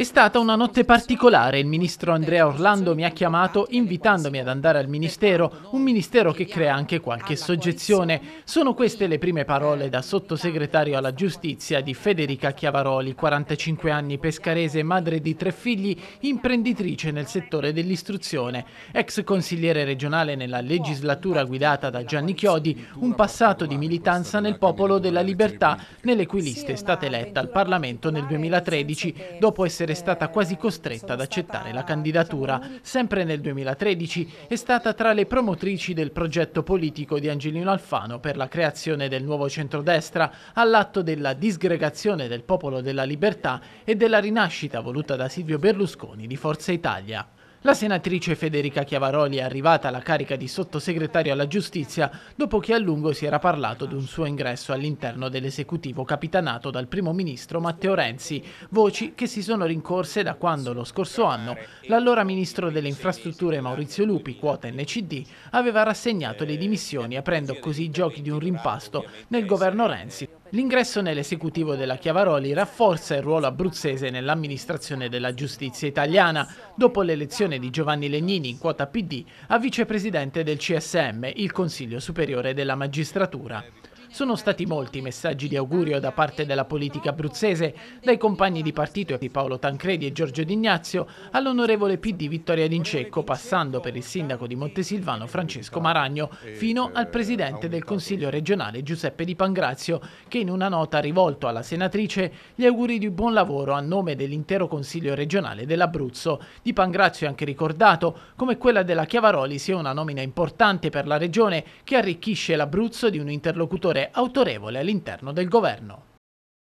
È stata una notte particolare. Il ministro Andrea Orlando mi ha chiamato invitandomi ad andare al ministero, un ministero che crea anche qualche soggezione. Sono queste le prime parole da sottosegretario alla giustizia di Federica Chiavaroli, 45 anni, pescarese, madre di tre figli, imprenditrice nel settore dell'istruzione, ex consigliere regionale nella legislatura guidata da Gianni Chiodi, un passato di militanza nel Popolo della Libertà, nelle cui liste è stata eletta al Parlamento nel 2013, dopo essere essere stata quasi costretta ad accettare la candidatura. Sempre nel 2013 è stata tra le promotrici del progetto politico di Angelino Alfano per la creazione del nuovo centrodestra all'atto della disgregazione del popolo della libertà e della rinascita voluta da Silvio Berlusconi di Forza Italia. La senatrice Federica Chiavaroli è arrivata alla carica di sottosegretario alla giustizia dopo che a lungo si era parlato di un suo ingresso all'interno dell'esecutivo capitanato dal primo ministro Matteo Renzi, voci che si sono rincorse da quando lo scorso anno l'allora ministro delle infrastrutture Maurizio Lupi, quota NCD, aveva rassegnato le dimissioni aprendo così i giochi di un rimpasto nel governo Renzi L'ingresso nell'esecutivo della Chiavaroli rafforza il ruolo abruzzese nell'amministrazione della giustizia italiana, dopo l'elezione di Giovanni Legnini in quota PD a vicepresidente del CSM, il Consiglio Superiore della Magistratura. Sono stati molti i messaggi di augurio da parte della politica abruzzese, dai compagni di partito di Paolo Tancredi e Giorgio D'Ignazio all'onorevole PD Vittoria D'Incecco, passando per il sindaco di Montesilvano Francesco Maragno, fino al presidente del Consiglio regionale Giuseppe Di Pangrazio, che in una nota ha rivolto alla senatrice gli auguri di buon lavoro a nome dell'intero Consiglio regionale dell'Abruzzo. Di Pangrazio ha anche ricordato come quella della Chiavaroli sia una nomina importante per la regione che arricchisce l'Abruzzo di un interlocutore autorevole all'interno del governo.